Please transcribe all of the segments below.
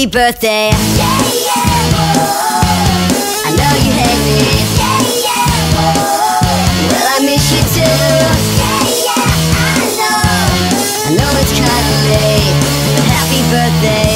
happy birthday. Yeah, yeah. I know you hate me. Yeah, yeah, oh. Well, I miss you too. Yeah, yeah, I know. I know it's kind of late, but happy birthday.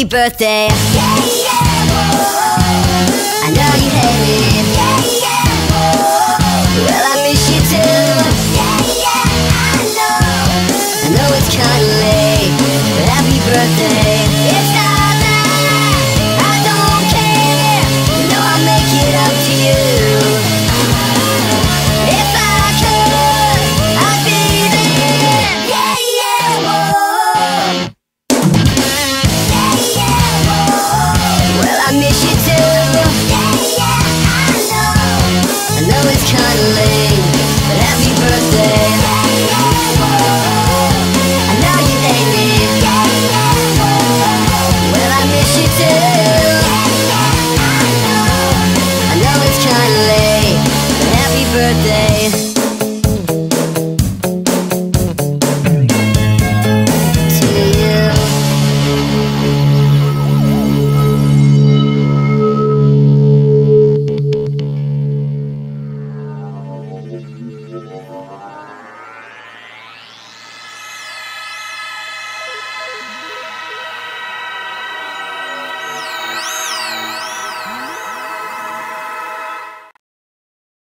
Happy birthday. Yeah, yeah, I know you. kinda late